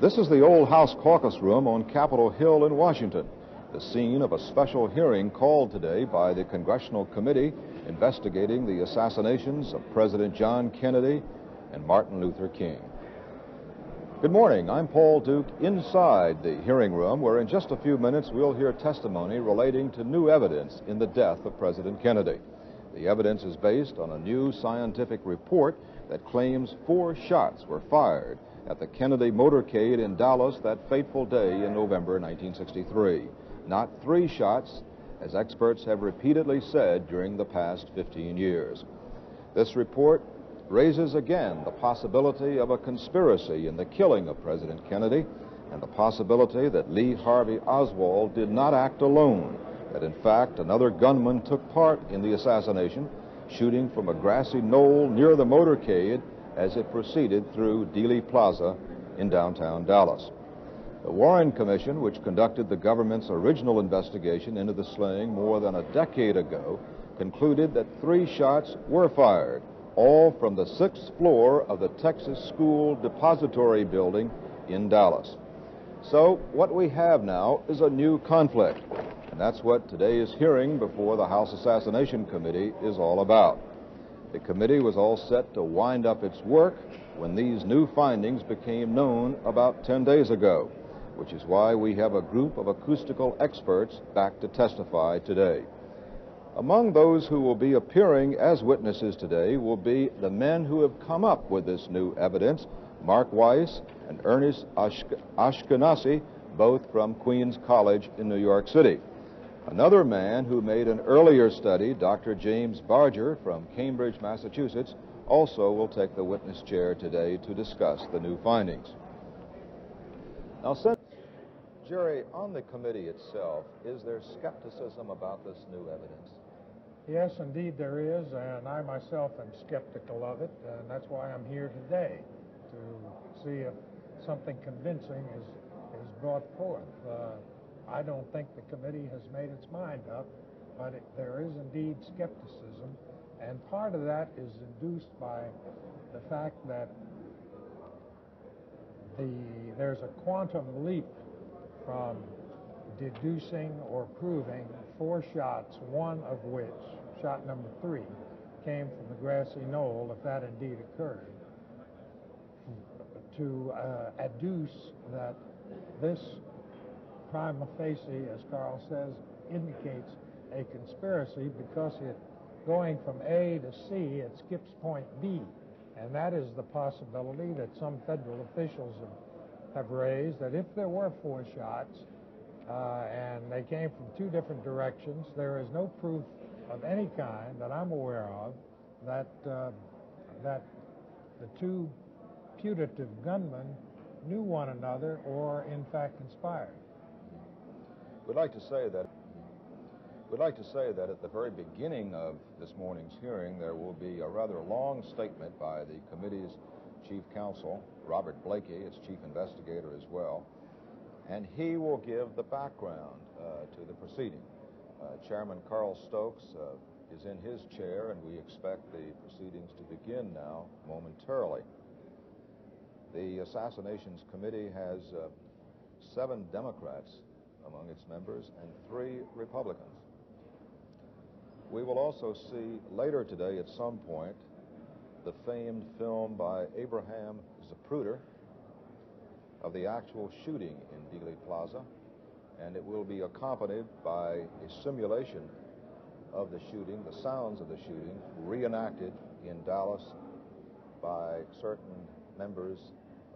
This is the old House caucus room on Capitol Hill in Washington, the scene of a special hearing called today by the Congressional Committee investigating the assassinations of President John Kennedy and Martin Luther King. Good morning. I'm Paul Duke inside the hearing room where in just a few minutes we'll hear testimony relating to new evidence in the death of President Kennedy. The evidence is based on a new scientific report that claims four shots were fired at the Kennedy motorcade in Dallas that fateful day in November 1963. Not three shots, as experts have repeatedly said during the past 15 years. This report raises again the possibility of a conspiracy in the killing of President Kennedy and the possibility that Lee Harvey Oswald did not act alone, that in fact another gunman took part in the assassination, shooting from a grassy knoll near the motorcade as it proceeded through Dealey Plaza in downtown Dallas. The Warren Commission, which conducted the government's original investigation into the slaying more than a decade ago, concluded that three shots were fired all from the sixth floor of the Texas School Depository Building in Dallas. So, what we have now is a new conflict, and that's what today's hearing before the House Assassination Committee is all about. The committee was all set to wind up its work when these new findings became known about 10 days ago, which is why we have a group of acoustical experts back to testify today. Among those who will be appearing as witnesses today will be the men who have come up with this new evidence Mark Weiss and Ernest Aschkenasy, both from Queens College in New York City. Another man who made an earlier study, Dr. James Barger from Cambridge, Massachusetts, also will take the witness chair today to discuss the new findings. Now, since Jerry, on the committee itself, is there skepticism about this new evidence? Yes, indeed there is, and I myself am skeptical of it, and that's why I'm here today to see if something convincing is, is brought forth. Uh, I don't think the committee has made its mind up, but it, there is indeed skepticism, and part of that is induced by the fact that the, there's a quantum leap from deducing or proving four shots, one of which, shot number three, came from the grassy knoll, if that indeed occurred, to uh, adduce that this prima facie, as Carl says, indicates a conspiracy because it going from A to C, it skips point B. And that is the possibility that some federal officials have, have raised that if there were four shots, uh, and they came from two different directions. There is no proof of any kind that I'm aware of that uh, that the two putative gunmen knew one another or in fact conspired. We'd like to say that we'd like to say that at the very beginning of this morning's hearing there will be a rather long statement by the committee's chief counsel, Robert Blakey, its chief investigator as well and he will give the background uh, to the proceeding. Uh, Chairman Carl Stokes uh, is in his chair, and we expect the proceedings to begin now momentarily. The Assassinations Committee has uh, seven Democrats among its members and three Republicans. We will also see later today at some point the famed film by Abraham Zapruder, of the actual shooting in Dealey Plaza, and it will be accompanied by a simulation of the shooting, the sounds of the shooting, reenacted in Dallas by certain members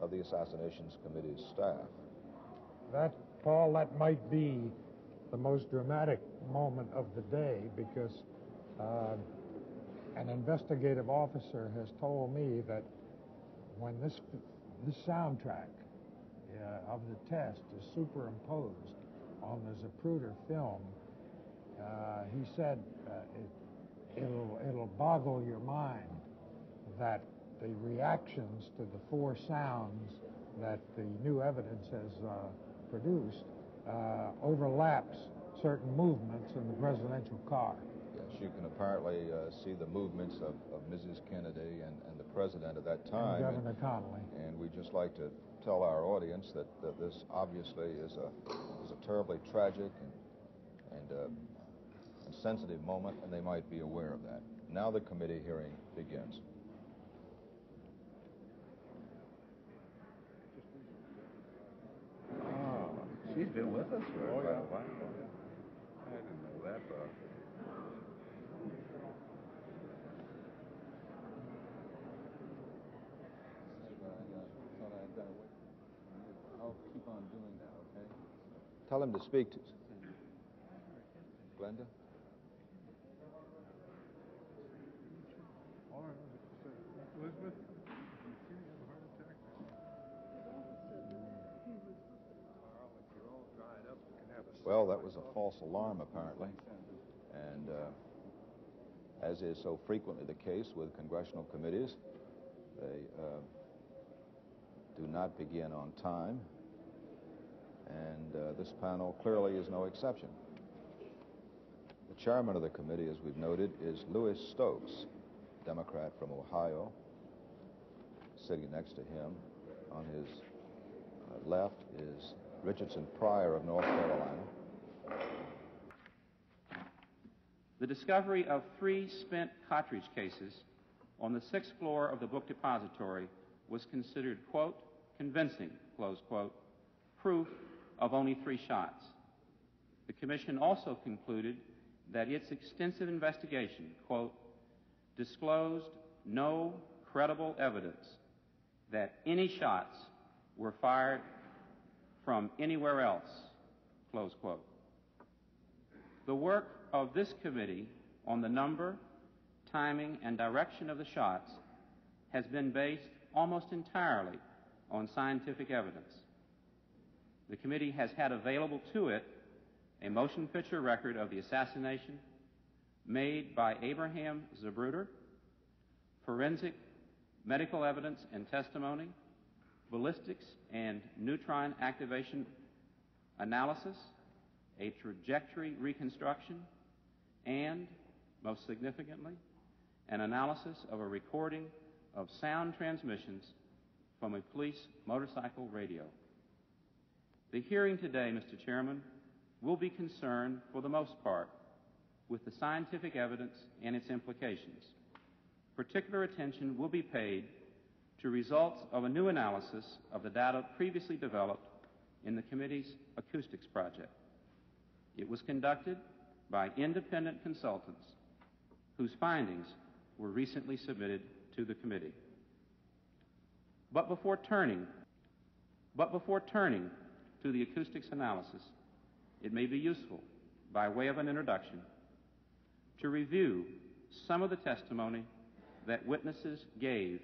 of the Assassinations Committee's staff. That, Paul, that might be the most dramatic moment of the day because uh, an investigative officer has told me that when this this soundtrack uh, of the test is superimposed on the Zapruder film, uh, he said uh, it, it'll, it'll boggle your mind that the reactions to the four sounds that the new evidence has uh, produced uh, overlaps certain movements in the presidential car. Yes, you can apparently uh, see the movements of, of Mrs. Kennedy and, and the president at that time. and. Governor Connally. And we'd just like to tell our audience that, that this obviously is a, is a terribly tragic and, and, uh, and sensitive moment, and they might be aware of that. Now the committee hearing begins. Oh, she's been with us for quite a oh, while. I didn't know that, Bob. I'll keep on doing that, okay? Tell him to speak to Glenda. Well, that was a false alarm, apparently. And uh, as is so frequently the case with congressional committees, they uh, do not begin on time. And uh, this panel clearly is no exception. The chairman of the committee, as we've noted, is Louis Stokes, Democrat from Ohio. Sitting next to him on his uh, left is Richardson Preyer of North Carolina. The discovery of three spent cartridge cases on the sixth floor of the book depository was considered, quote, convincing, close quote, proof of only three shots. The Commission also concluded that its extensive investigation, quote, disclosed no credible evidence that any shots were fired from anywhere else, close quote. The work of this committee on the number, timing, and direction of the shots has been based almost entirely on scientific evidence. The committee has had available to it a motion picture record of the assassination made by Abraham Zapruder, forensic medical evidence and testimony, ballistics and neutron activation analysis, a trajectory reconstruction, and, most significantly, an analysis of a recording of sound transmissions from a police motorcycle radio. The hearing today, Mr. Chairman, will be concerned, for the most part, with the scientific evidence and its implications. Particular attention will be paid to results of a new analysis of the data previously developed in the committee's acoustics project. It was conducted by independent consultants whose findings were recently submitted to the committee. But before turning, but before turning to the acoustics analysis, it may be useful, by way of an introduction, to review some of the testimony that witnesses gave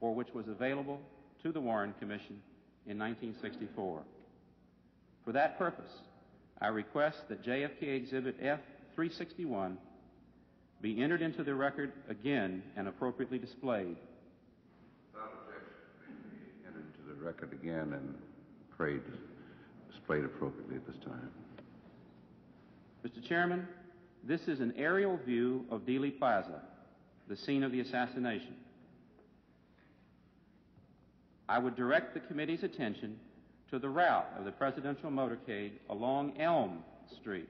or which was available to the Warren Commission in 1964. For that purpose, I request that JFK Exhibit F-361 be entered into the record again and appropriately displayed. Without objection, be entered into the record again and prayed, displayed appropriately at this time. Mr. Chairman, this is an aerial view of Dealey Plaza, the scene of the assassination. I would direct the committee's attention to the route of the presidential motorcade along Elm Street.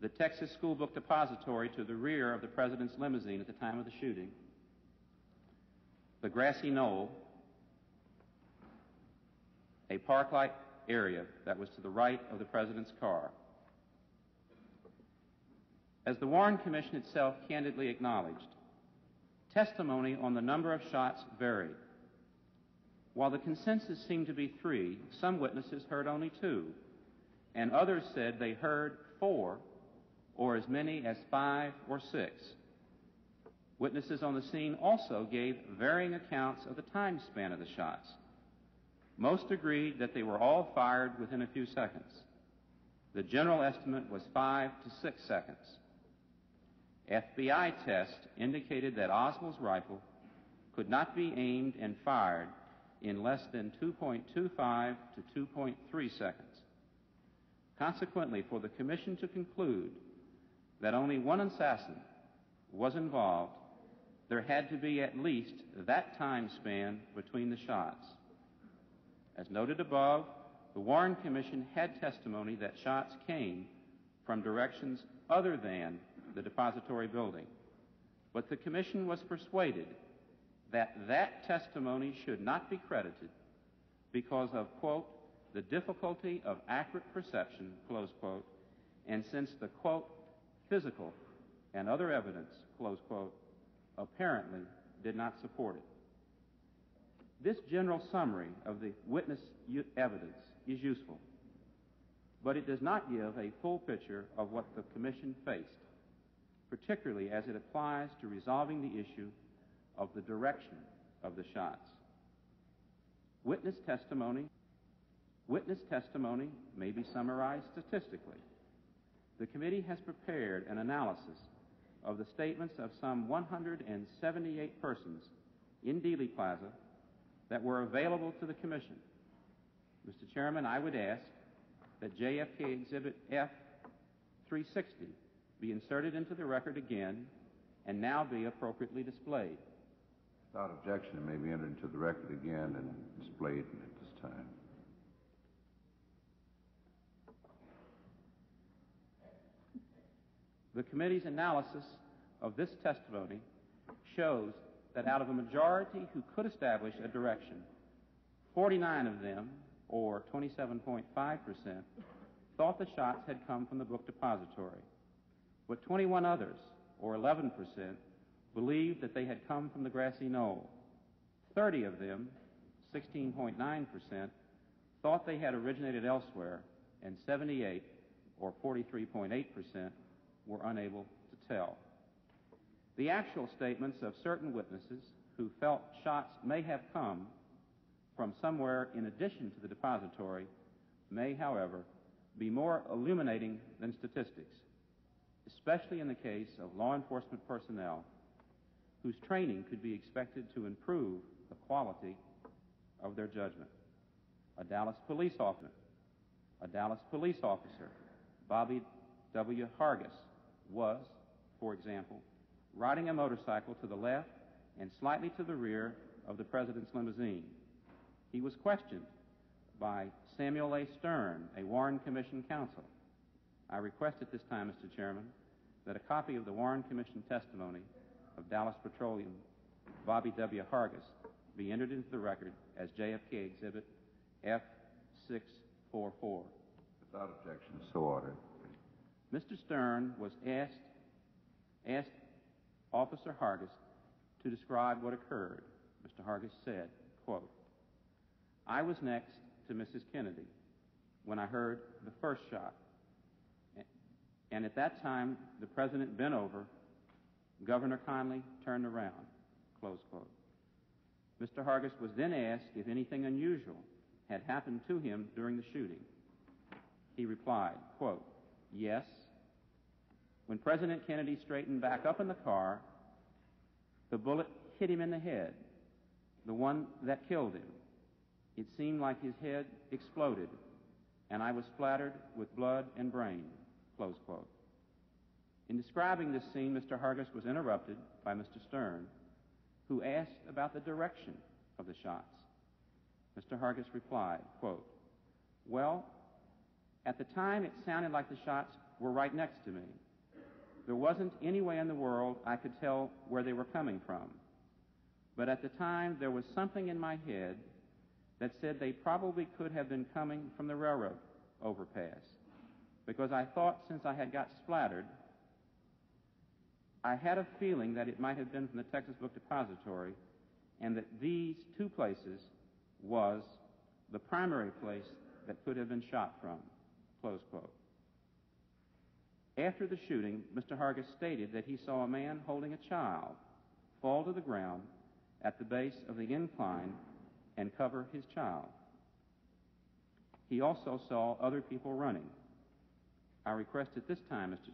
The Texas School Book Depository to the rear of the president's limousine at the time of the shooting. The grassy knoll, a park-like area that was to the right of the president's car. As the Warren Commission itself candidly acknowledged, testimony on the number of shots varied. While the consensus seemed to be three, some witnesses heard only two, and others said they heard four or as many as five or six. Witnesses on the scene also gave varying accounts of the time span of the shots. Most agreed that they were all fired within a few seconds. The general estimate was five to six seconds. FBI tests indicated that Oswald's rifle could not be aimed and fired in less than 2.25 to 2.3 seconds. Consequently, for the Commission to conclude that only one assassin was involved, there had to be at least that time span between the shots. As noted above, the Warren Commission had testimony that shots came from directions other than the depository building, but the Commission was persuaded that that testimony should not be credited because of, quote, the difficulty of accurate perception, close quote, and since the, quote, physical and other evidence, close quote, apparently did not support it. This general summary of the witness evidence is useful, but it does not give a full picture of what the Commission faced, particularly as it applies to resolving the issue of the direction of the shots. Witness testimony Witness testimony may be summarized statistically. The committee has prepared an analysis of the statements of some 178 persons in Dealey Plaza that were available to the Commission. Mr. Chairman, I would ask that JFK Exhibit F 360 be inserted into the record again and now be appropriately displayed. Without objection, it may be entered into the record again and displayed at this time. The committee's analysis of this testimony shows that out of a majority who could establish a direction, 49 of them, or 27.5%, thought the shots had come from the book depository, but 21 others, or 11%, believed that they had come from the grassy knoll. 30 of them, 16.9%, thought they had originated elsewhere, and 78, or 43.8%, were unable to tell. The actual statements of certain witnesses who felt shots may have come from somewhere in addition to the depository may, however, be more illuminating than statistics, especially in the case of law enforcement personnel whose training could be expected to improve the quality of their judgment. A Dallas police officer, a Dallas police officer, Bobby W. Hargis, was, for example, riding a motorcycle to the left and slightly to the rear of the president's limousine. He was questioned by Samuel A. Stern, a Warren Commission counsel. I request at this time, Mr. Chairman, that a copy of the Warren Commission testimony of Dallas Petroleum, Bobby W. Hargis, be entered into the record as JFK Exhibit F644. Without objection, so ordered. Mr. Stern was asked, asked Officer Hargis to describe what occurred. Mr. Hargis said, quote, I was next to Mrs. Kennedy when I heard the first shot. And at that time, the president bent over. Governor Connally turned around. Close quote. Mr. Hargis was then asked if anything unusual had happened to him during the shooting. He replied, quote, Yes. When President Kennedy straightened back up in the car, the bullet hit him in the head, the one that killed him. It seemed like his head exploded, and I was splattered with blood and brain. Close quote. In describing this scene, Mr. Hargis was interrupted by Mr. Stern, who asked about the direction of the shots. Mr. Hargis replied, quote, Well, at the time it sounded like the shots were right next to me. There wasn't any way in the world I could tell where they were coming from. But at the time, there was something in my head that said they probably could have been coming from the railroad overpass. Because I thought since I had got splattered, I had a feeling that it might have been from the Texas Book Depository and that these two places was the primary place that could have been shot from. Close quote. After the shooting, Mr. Hargis stated that he saw a man holding a child fall to the ground at the base of the incline and cover his child. He also saw other people running. I request at this time, Mr.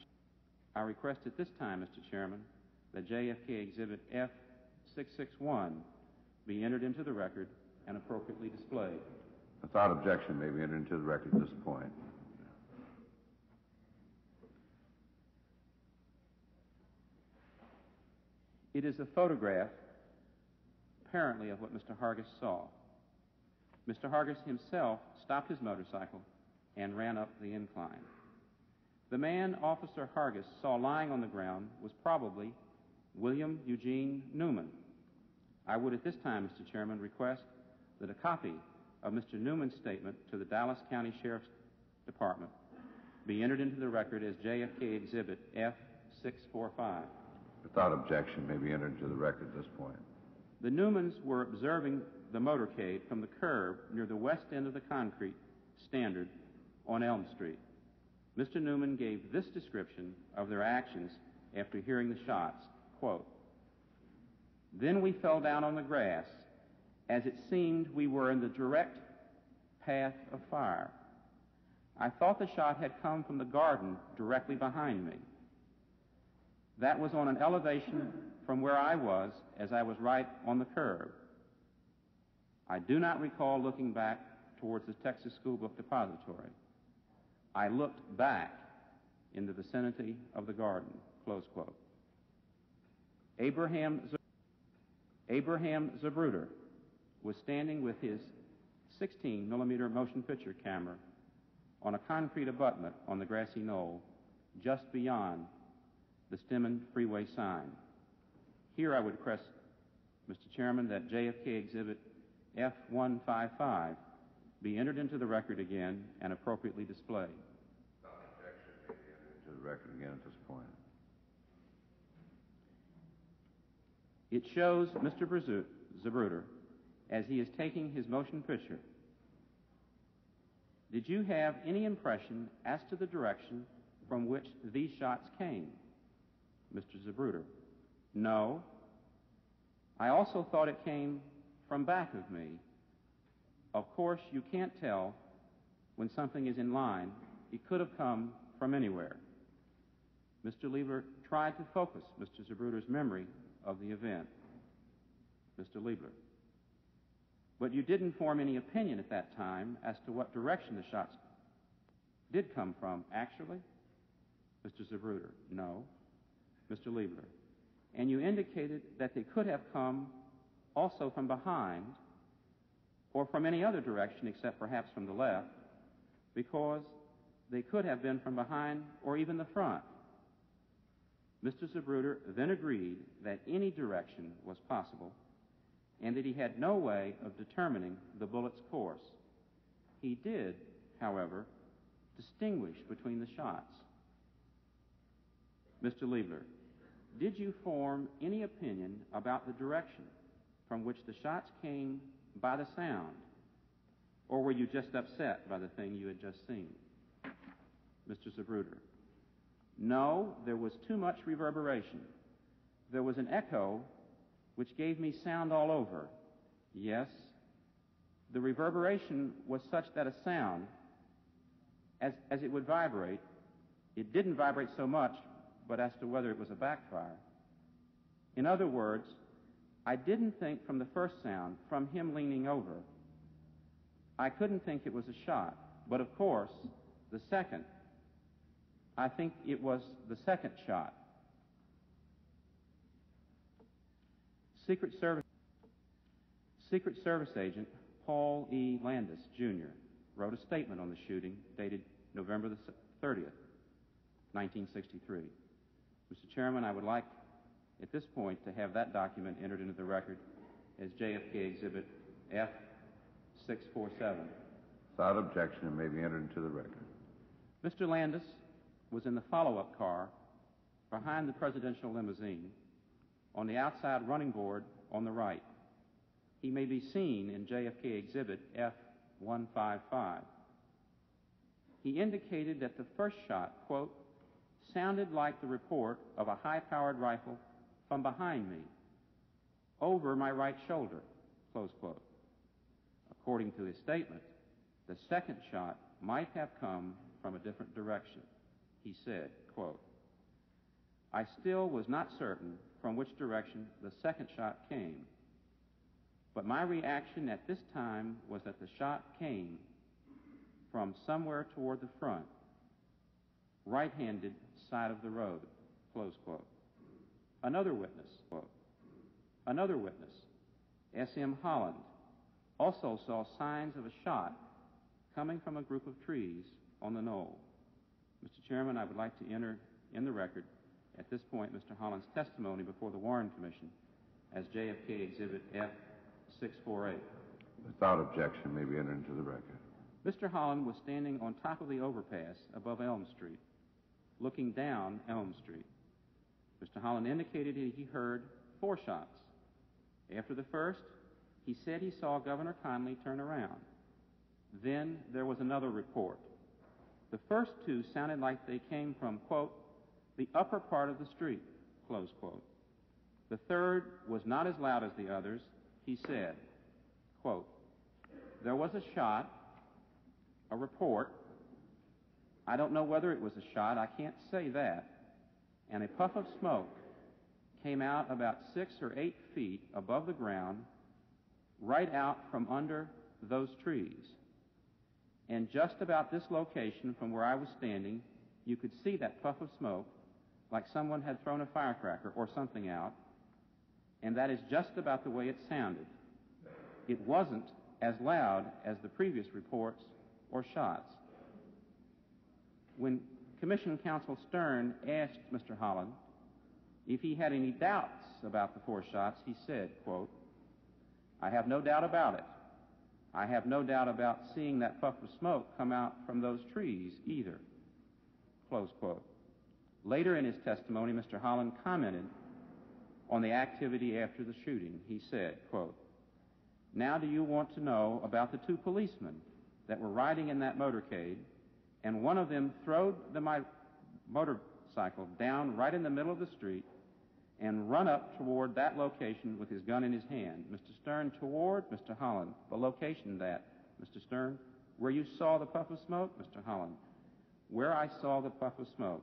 I request at this time, Mr. Chairman, that JFK Exhibit F661 be entered into the record and appropriately displayed. Without objection, may be entered into the record at this point. It is a photograph, apparently, of what Mr. Hargis saw. Mr. Hargis himself stopped his motorcycle and ran up the incline. The man Officer Hargis saw lying on the ground was probably William Eugene Newman. I would at this time, Mr. Chairman, request that a copy of Mr. Newman's statement to the Dallas County Sheriff's Department be entered into the record as JFK Exhibit F645. Without objection, may be entered into the record at this point. The Newmans were observing the motorcade from the curb near the west end of the concrete standard on Elm Street. Mr. Newman gave this description of their actions after hearing the shots. Quote, Then we fell down on the grass as it seemed we were in the direct path of fire. I thought the shot had come from the garden directly behind me. That was on an elevation from where I was as I was right on the curb. I do not recall looking back towards the Texas School Book Depository. I looked back in the vicinity of the garden. Close quote. Abraham, Z- Abraham Zapruder was standing with his 16 millimeter motion picture camera on a concrete abutment on the grassy knoll just beyond the Stemmons Freeway sign. Here I would request, Mr. Chairman, that JFK Exhibit F155 be entered into the record again and appropriately displayed. Without objection, may into the record again at this point. It shows Mr. Brazu- Zapruder as he is taking his motion picture. Did you have any impression as to the direction from which these shots came? Mr. Zapruder. No. I also thought it came from back of me. Of course, you can't tell when something is in line. It could have come from anywhere. Mr. Liebeler tried to focus Mr. Zapruder's memory of the event. Mr. Liebeler. But you didn't form any opinion at that time as to what direction the shots did come from, actually? Mr. Zapruder. No. Mr. Liebeler. And you indicated that they could have come also from behind or from any other direction except perhaps from the left because they could have been from behind or even the front. Mr. Zapruder then agreed that any direction was possible and that he had no way of determining the bullet's course. He did, however, distinguish between the shots. Mr. Liebeler, did you form any opinion about the direction from which the shots came by the sound? Or were you just upset by the thing you had just seen? Mr. Zapruder. No, there was too much reverberation. There was an echo which gave me sound all over. Yes, the reverberation was such that a sound, as, as it would vibrate, it didn't vibrate so much, but as to whether it was a backfire. In other words, I didn't think from the first sound, from him leaning over, I couldn't think it was a shot. But of course, the second, I think it was the second shot. Secret Service, Secret Service agent Paul E. Landis, Jr., wrote a statement on the shooting dated November the 30th, 1963. Mr. Chairman, I would like at this point to have that document entered into the record as JFK Exhibit F647. Without objection, it may be entered into the record. Mr. Landis was in the follow up car behind the presidential limousine on the outside running board on the right. He may be seen in JFK Exhibit F155. He indicated that the first shot, quote, sounded like the report of a high powered rifle from behind me, over my right shoulder, close quote. According to his statement, the second shot might have come from a different direction. He said, quote, I still was not certain from which direction the second shot came, but my reaction at this time was that the shot came from somewhere toward the front, right handed side of the road, close quote. Another witness, Another witness, S.M. Holland, also saw signs of a shot coming from a group of trees on the knoll. Mr. Chairman, I would like to enter in the record at this point Mr. Holland's testimony before the Warren Commission as JFK Exhibit F648. Without objection, may be entered into the record. Mr. Holland was standing on top of the overpass above Elm Street, looking down Elm Street. Mr. Holland indicated that he heard four shots. After the first, he said he saw Governor Connally turn around. Then there was another report. The first two sounded like they came from, quote, the upper part of the street, close quote. The third was not as loud as the others. He said, quote, there was a shot, a report. I don't know whether it was a shot. I can't say that. And a puff of smoke came out about six or eight feet above the ground, right out from under those trees. And just about this location from where I was standing, you could see that puff of smoke like someone had thrown a firecracker or something out, and that is just about the way it sounded. It wasn't as loud as the previous reports or shots. When Commission Counsel Stern asked Mr. Holland if he had any doubts about the four shots, he said, quote, I have no doubt about it. I have no doubt about seeing that puff of smoke come out from those trees either. Close quote. Later in his testimony, Mr. Holland commented on the activity after the shooting. He said, quote, Now do you want to know about the two policemen that were riding in that motorcade, and one of them throwed the mi- motorcycle down right in the middle of the street and run up toward that location with his gun in his hand. Mr. Stern, toward Mr. Holland, the location that, Mr. Stern, where you saw the puff of smoke, Mr. Holland, where I saw the puff of smoke.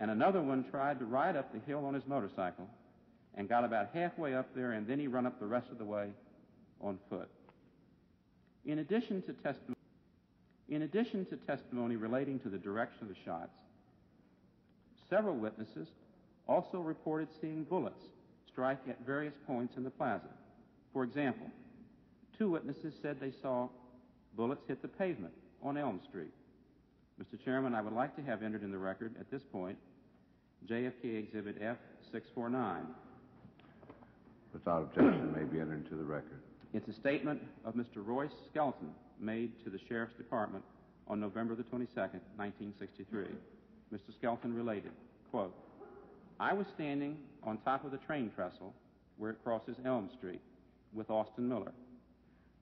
And another one tried to ride up the hill on his motorcycle and got about halfway up there, and then he run up the rest of the way on foot. In addition to testimony, in addition to testimony relating to the direction of the shots, several witnesses also reported seeing bullets strike at various points in the plaza. For example, two witnesses said they saw bullets hit the pavement on Elm Street. Mr. Chairman, I would like to have entered in the record at this point JFK Exhibit F649. Without objection, may be entered into the record. It's a statement of Mr. Royce Skelton made to the Sheriff's Department on November the 22nd, 1963. Mr. Skelton related, quote, I was standing on top of the train trestle where it crosses Elm Street with Austin Miller.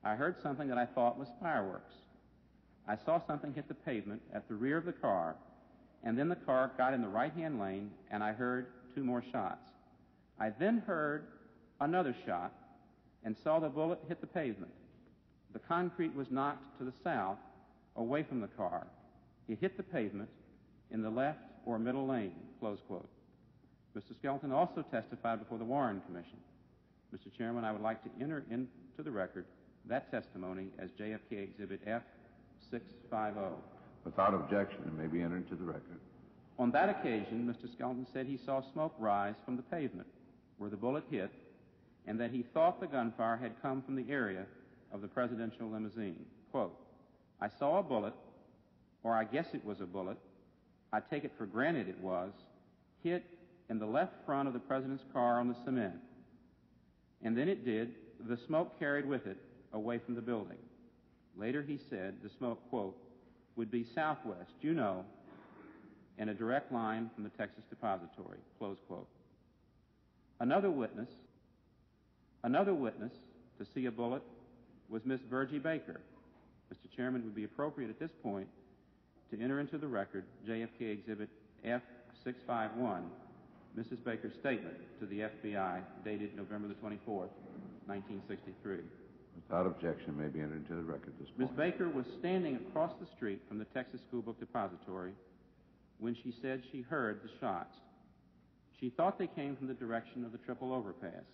I heard something that I thought was fireworks. I saw something hit the pavement at the rear of the car, and then the car got in the right hand lane, and I heard two more shots. I then heard another shot and saw the bullet hit the pavement. The concrete was knocked to the south, away from the car. It hit the pavement in the left or middle lane, close quote. Mr. Skelton also testified before the Warren Commission. Mr. Chairman, I would like to enter into the record that testimony as JFK Exhibit F650. Without objection, it may be entered into the record. On that occasion, Mr. Skelton said he saw smoke rise from the pavement where the bullet hit and that he thought the gunfire had come from the area of the presidential limousine. Quote, I saw a bullet, or I guess it was a bullet, I take it for granted it was, hit in the left front of the president's car on the cement. And then it did, the smoke carried with it away from the building. Later he said the smoke, quote, would be southwest, you know, and a direct line from the Texas Depository, close quote. Another witness, another witness to see a bullet was Miss Virgie Baker. Mr. Chairman, it would be appropriate at this point to enter into the record JFK Exhibit F651, Mrs. Baker's statement to the FBI dated November the 24th, 1963. Without objection, may be entered into the record this Miss point. Baker was standing across the street from the Texas School Book Depository when she said she heard the shots. She thought they came from the direction of the triple overpass.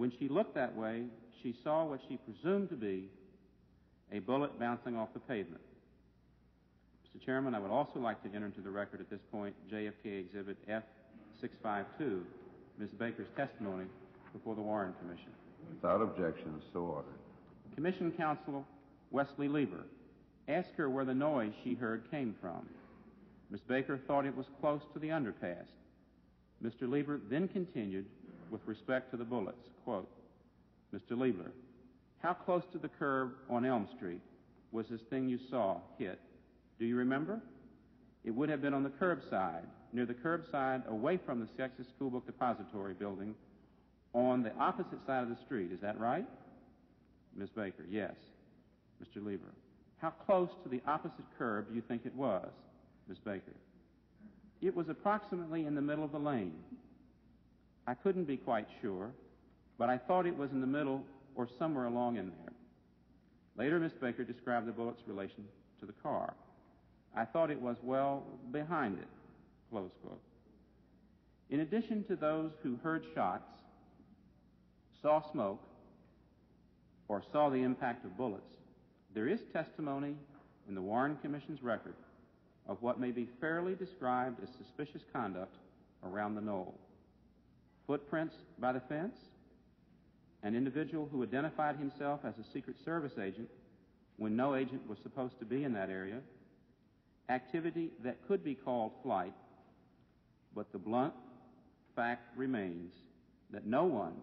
When she looked that way, she saw what she presumed to be a bullet bouncing off the pavement. Mr. Chairman, I would also like to enter into the record at this point JFK Exhibit F652, Ms. Baker's testimony before the Warren Commission. Without objection, so ordered. Commission Counsel Wesley Liebeler asked her where the noise she heard came from. Miss Baker thought it was close to the underpass. Mr. Liebeler then continued with respect to the bullets. Quote, Mr. Liebeler, how close to the curb on Elm Street was this thing you saw hit? Do you remember? It would have been on the curbside, near the curbside away from the Texas School Book Depository building on the opposite side of the street. Is that right? Miss Baker, yes. Mr. Liebeler, how close to the opposite curb do you think it was? Miss Baker, it was approximately in the middle of the lane. I couldn't be quite sure, but I thought it was in the middle or somewhere along in there. Later, Miss Baker described the bullet's relation to the car. I thought it was well behind it. Close quote. In addition to those who heard shots, saw smoke, or saw the impact of bullets, there is testimony in the Warren Commission's record of what may be fairly described as suspicious conduct around the knoll. Footprints by the fence, an individual who identified himself as a Secret Service agent when no agent was supposed to be in that area, activity that could be called flight, but the blunt fact remains that no one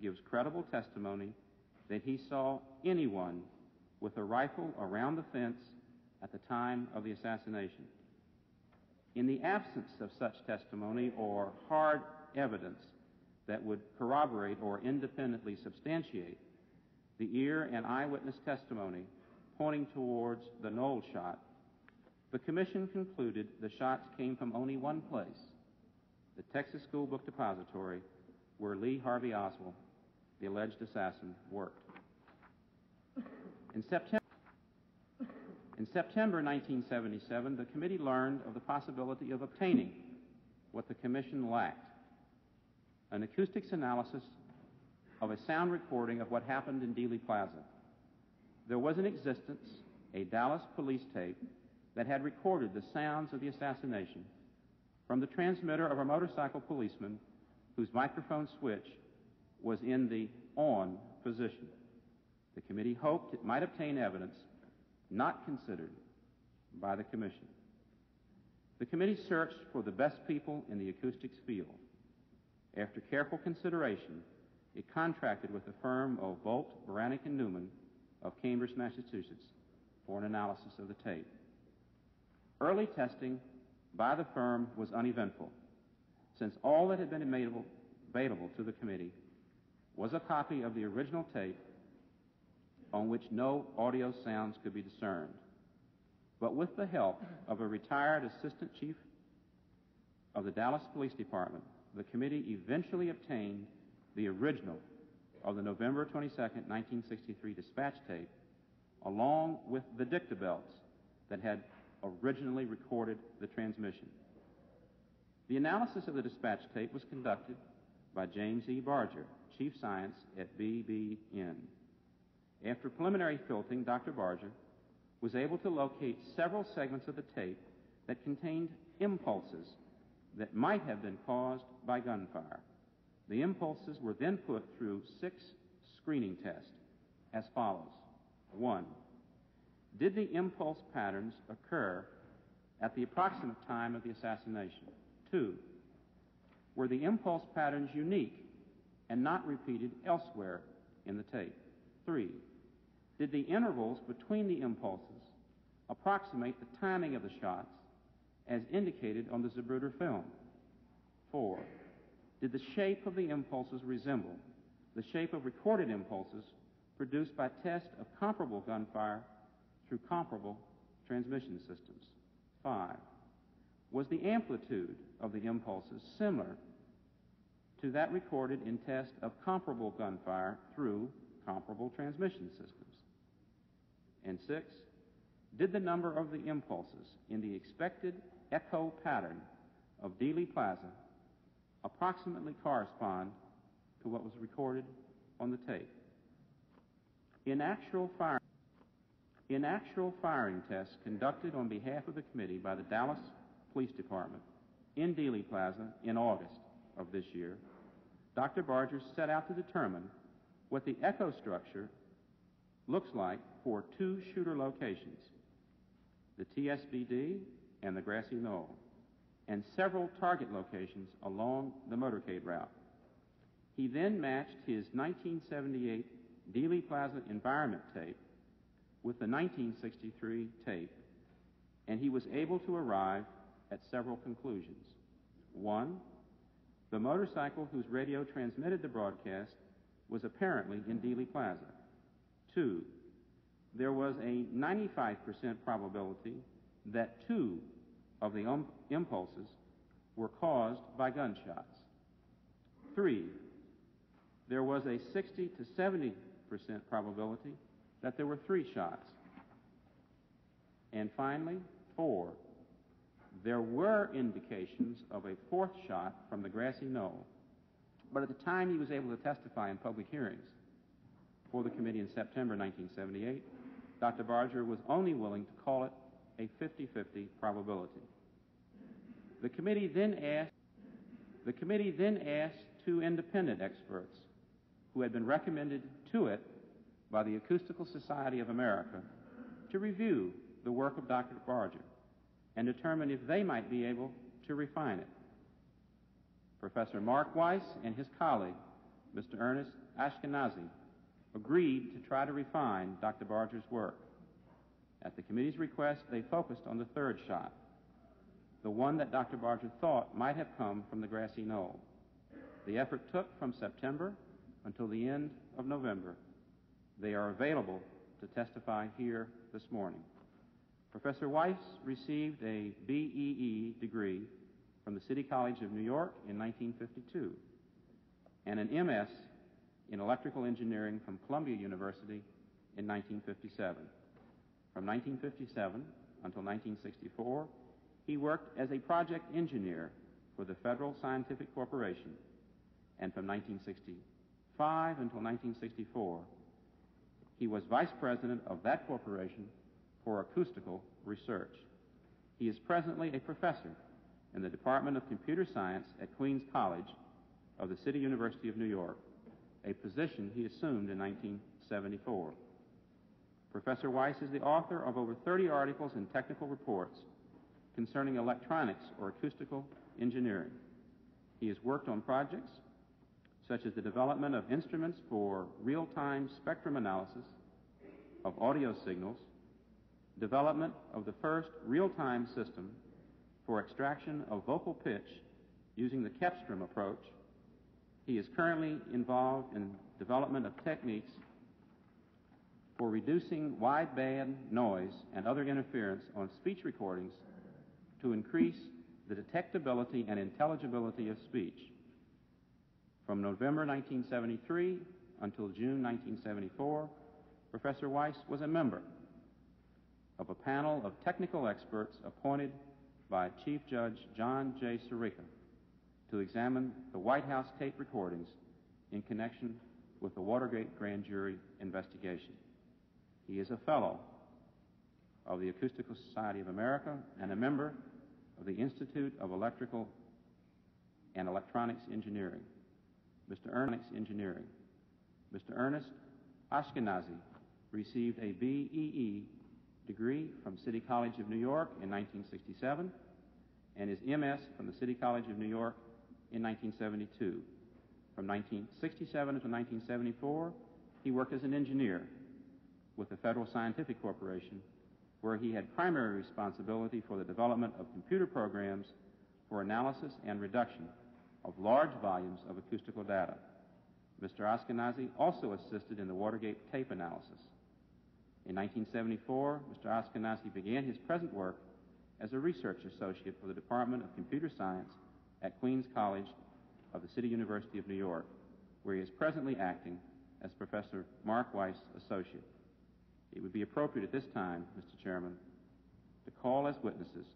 gives credible testimony that he saw anyone with a rifle around the fence at the time of the assassination. In the absence of such testimony or hard evidence that would corroborate or independently substantiate the ear and eyewitness testimony pointing towards the knoll shot, the Commission concluded the shots came from only one place, the Texas School Book Depository, where Lee Harvey Oswald, the alleged assassin, worked. In September, in September 1977, the committee learned of the possibility of obtaining what the Commission lacked an acoustics analysis of a sound recording of what happened in Dealey Plaza. There was in existence a Dallas police tape that had recorded the sounds of the assassination from the transmitter of a motorcycle policeman whose microphone switch was in the on position. The committee hoped it might obtain evidence not considered by the Commission. The committee searched for the best people in the acoustics field. After careful consideration, it contracted with the firm of Bolt, Beranek, and Newman of Cambridge, Massachusetts for an analysis of the tape. Early testing by the firm was uneventful, since all that had been available, available to the committee was a copy of the original tape on which no audio sounds could be discerned. But with the help of a retired assistant chief of the Dallas Police Department, the committee eventually obtained the original of the November 22, 1963 dispatch tape, along with the dictabelts that had originally recorded the transmission. The analysis of the dispatch tape was conducted by James E. Barger, Chief Science at BBN. After preliminary filtering, Dr. Barger was able to locate several segments of the tape that contained impulses that might have been caused by gunfire. The impulses were then put through six screening tests as follows. One, did the impulse patterns occur at the approximate time of the assassination? Two, were the impulse patterns unique and not repeated elsewhere in the tape? Three, did the intervals between the impulses approximate the timing of the shots as indicated on the Zapruder film? Four, did the shape of the impulses resemble the shape of recorded impulses produced by test of comparable gunfire through comparable transmission systems? Five, was the amplitude of the impulses similar to that recorded in test of comparable gunfire through comparable transmission systems? And six, did the number of the impulses in the expected echo pattern of Dealey Plaza approximately correspond to what was recorded on the tape? In actual firing, in actual firing tests conducted on behalf of the committee by the Dallas Police Department in Dealey Plaza in August of this year, Dr. Barger set out to determine what the echo structure looks like for two shooter locations, the TSBD and the Grassy Knoll, and several target locations along the motorcade route. He then matched his 1978 Dealey Plaza environment tape with the 1963 tape, and he was able to arrive at several conclusions. One, the motorcycle whose radio transmitted the broadcast was apparently in Dealey Plaza. Two, there was a 95% probability that two of the impulses were caused by gunshots. Three, there was a 60 to 70% probability that there were three shots. And finally, four, there were indications of a fourth shot from the grassy knoll. But at the time he was able to testify in public hearings for the committee in September 1978, Dr. Barger was only willing to call it a 50-50 probability. The committee then asked the committee then asked two independent experts who had been recommended to it by the Acoustical Society of America to review the work of Dr. Barger and determine if they might be able to refine it. Professor Mark Weiss and his colleague, Mr. Ernest Aschkenasy, agreed to try to refine Dr. Barger's work. At the committee's request, they focused on the third shot, the one that Dr. Barger thought might have come from the grassy knoll. The effort took from September until the end of November. They are available to testify here this morning. Professor Weiss received a BEE degree from the City College of New York in 1952 and an MS in electrical engineering from Columbia University in 1957. From 1957 until 1964, he worked as a project engineer for the Federal Scientific Corporation, and from 1965 until 1964, he was vice president of that corporation for acoustical research. He is presently a professor in the Department of Computer Science at Queens College of the City University of New York, a position he assumed in 1974. Professor Weiss is the author of over 30 articles and technical reports concerning electronics or acoustical engineering. He has worked on projects such as the development of instruments for real-time spectrum analysis of audio signals development of the first real-time system for extraction of vocal pitch using the cepstrum approach. He is currently involved in development of techniques for reducing wideband noise and other interference on speech recordings to increase the detectability and intelligibility of speech. From November 1973 until June 1974, Professor Weiss was a member of a panel of technical experts appointed by Chief Judge John J. Sirica to examine the White House tape recordings in connection with the Watergate grand jury investigation. He is a fellow of the Acoustical Society of America and a member of the Institute of Electrical and Electronics Engineering. Mr. Ernest Engineering. Mr. Ernest Aschkenasy received a BEE degree from City College of New York in 1967 and his MS from the City College of New York in 1972. From 1967 to 1974, he worked as an engineer with the Federal Scientific Corporation, where he had primary responsibility for the development of computer programs for analysis and reduction of large volumes of acoustical data. Mr. Aschkenasy also assisted in the Watergate tape analysis. In 1974, Mr. Aschkenasy began his present work as a research associate for the Department of Computer Science at Queens College of the City University of New York, where he is presently acting as Professor Mark Weiss Associate. It would be appropriate at this time, Mr. Chairman, to call as witnesses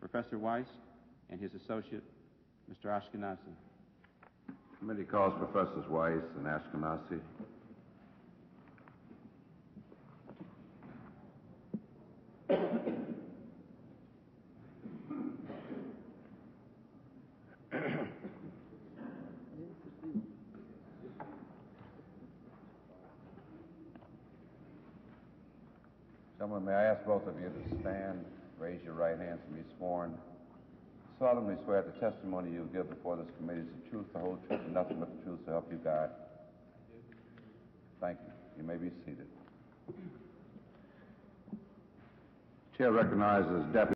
Professor Weiss and his associate, Mr. Aschkenasy. Committee calls Professors Weiss and Aschkenasy. Gentlemen, may I ask both of you to stand, raise your right hands, and be sworn? solemnly swear the testimony you give before this committee is the truth, the whole truth, and nothing but the truth to help you God. Thank you. You may be seated. Chair recognizes Deputy